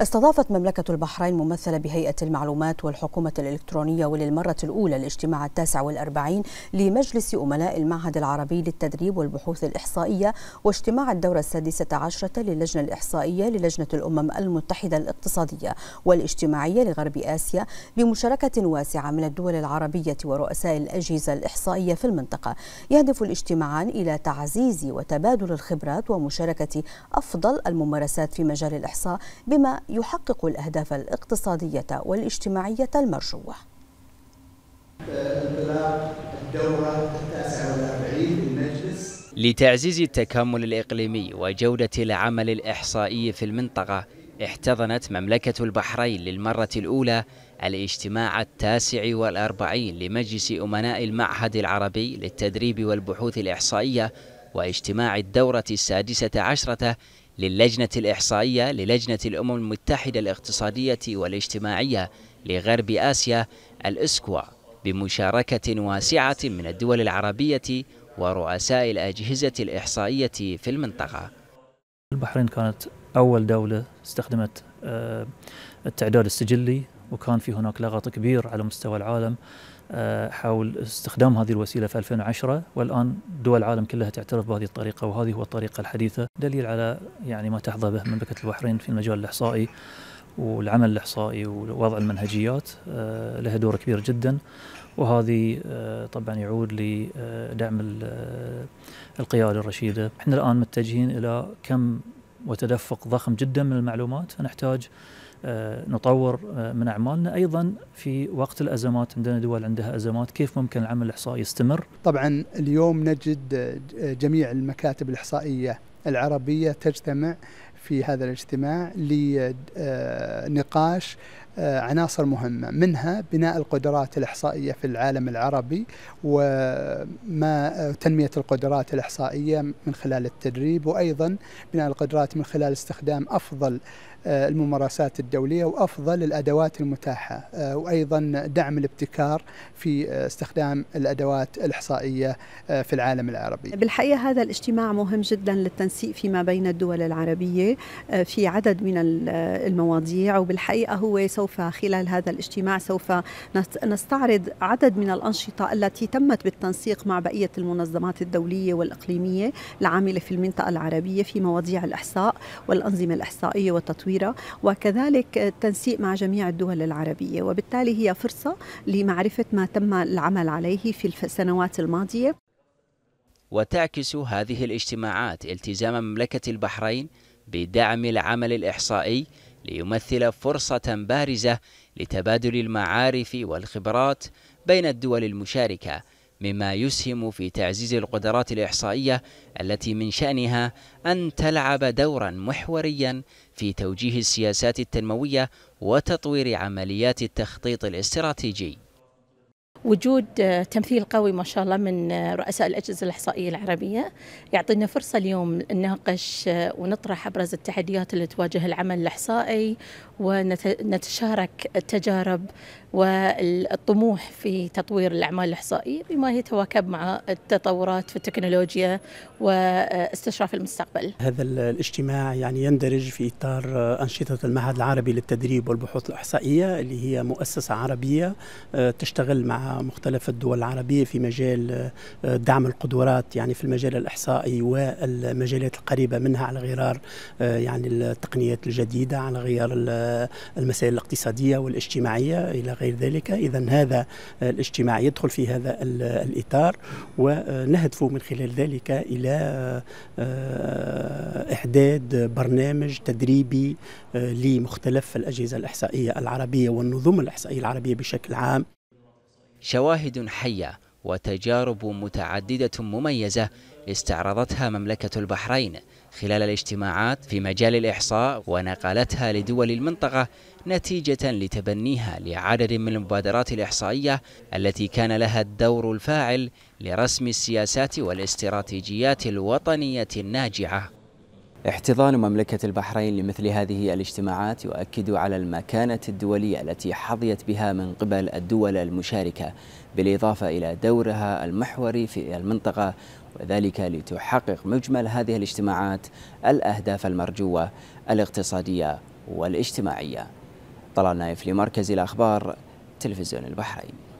استضافت مملكة البحرين ممثلة بهيئة المعلومات والحكومة الإلكترونية وللمرة الأولى الاجتماع التاسع والأربعين لمجلس أمناء المعهد العربي للتدريب والبحوث الإحصائية واجتماع الدورة السادسة عشرة للجنة الإحصائية للجنة الأمم المتحدة الاقتصادية والاجتماعية لغرب آسيا بمشاركة واسعة من الدول العربية ورؤساء الأجهزة الإحصائية في المنطقة. يهدف الاجتماعان إلى تعزيز وتبادل الخبرات ومشاركة أفضل الممارسات في مجال الإحصاء بما يحقق الأهداف الاقتصادية والاجتماعية المرجوة. الدورة لتعزيز التكامل الإقليمي وجودة العمل الإحصائي في المنطقة احتضنت مملكة البحرين للمرة الأولى الاجتماع التاسع والأربعين لمجلس أمناء المعهد العربي للتدريب والبحوث الإحصائية واجتماع الدورة السادسة عشرة للجنة الإحصائية للجنة الأمم المتحدة الاقتصادية والاجتماعية لغرب آسيا الإسكوا بمشاركة واسعة من الدول العربية ورؤساء الأجهزة الإحصائية في المنطقة. البحرين كانت أول دولة استخدمت التعداد السجلي وكان في هناك لغط كبير على مستوى العالم حول استخدام هذه الوسيلة في 2010 والآن دول العالم كلها تعترف بهذه الطريقة وهذه هو الطريقة الحديثة. دليل على يعني ما تحظى به مملكة البحرين في المجال الإحصائي والعمل الإحصائي ووضع المنهجيات لها دور كبير جدا. وهذه طبعا يعود لدعم القيادة الرشيدة. إحنا الآن متجهين إلى كم وتدفق ضخم جدا من المعلومات فنحتاج نطور من أعمالنا. أيضا في وقت الأزمات عندنا دول عندها أزمات كيف ممكن العمل الإحصائي يستمر؟ طبعا اليوم نجد جميع المكاتب الإحصائية العربية تجتمع في هذا الاجتماع لنقاش عناصر مهمة منها بناء القدرات الإحصائية في العالم العربي وما تنمية القدرات الإحصائية من خلال التدريب وأيضا بناء القدرات من خلال استخدام أفضل الممارسات الدولية وأفضل الأدوات المتاحة وأيضا دعم الابتكار في استخدام الأدوات الإحصائية في العالم العربي. بالحقيقة هذا الاجتماع مهم جدا للتنسيق فيما بين الدول العربية في عدد من المواضيع وبالحقيقة هو سوف خلال هذا الاجتماع سوف نستعرض عدد من الأنشطة التي تمت بالتنسيق مع بقية المنظمات الدولية والإقليمية العاملة في المنطقة العربية في مواضيع الإحصاء والأنظمة الإحصائية والتطوير وكذلك التنسيق مع جميع الدول العربية. وبالتالي هي فرصة لمعرفة ما تم العمل عليه في السنوات الماضية. وتعكس هذه الاجتماعات التزام مملكة البحرين بدعم العمل الإحصائي ليمثل فرصة بارزة لتبادل المعارف والخبرات بين الدول المشاركة مما يسهم في تعزيز القدرات الإحصائية التي من شأنها أن تلعب دورا محوريا في توجيه السياسات التنموية وتطوير عمليات التخطيط الاستراتيجي. وجود تمثيل قوي ما شاء الله من رؤساء الأجهزة الإحصائية العربية. يعطينا فرصة اليوم نناقش ونطرح أبرز التحديات اللي تواجه العمل الإحصائي ونتشارك التجارب والطموح في تطوير الأعمال الإحصائية بما يتواكب مع التطورات في التكنولوجيا واستشراف المستقبل. هذا الاجتماع يعني يندرج في إطار أنشطة المعهد العربي للتدريب والبحوث الإحصائية اللي هي مؤسسة عربية تشتغل مع مختلف الدول العربية في مجال دعم القدرات يعني في المجال الإحصائي والمجالات القريبة منها على غرار يعني التقنيات الجديدة على غرار المسائل الاقتصادية والاجتماعية إلى غير ذلك. إذا هذا الاجتماع يدخل في هذا الإطار ونهدف من خلال ذلك إلى إحداد برنامج تدريبي لمختلف الأجهزة الإحصائية العربية والنظم الإحصائية العربية بشكل عام شواهد حية وتجارب متعددة مميزة استعرضتها مملكة البحرين خلال الاجتماعات في مجال الإحصاء ونقلتها لدول المنطقة نتيجة لتبنيها لعدد من المبادرات الإحصائية التي كان لها الدور الفاعل لرسم السياسات والاستراتيجيات الوطنية الناجعة. احتضان مملكة البحرين لمثل هذه الاجتماعات يؤكد على المكانة الدولية التي حظيت بها من قبل الدول المشاركة بالإضافة إلى دورها المحوري في المنطقة وذلك لتحقق مجمل هذه الاجتماعات الأهداف المرجوة الاقتصادية والاجتماعية. طلال نايف لمركز الأخبار تلفزيون البحرين.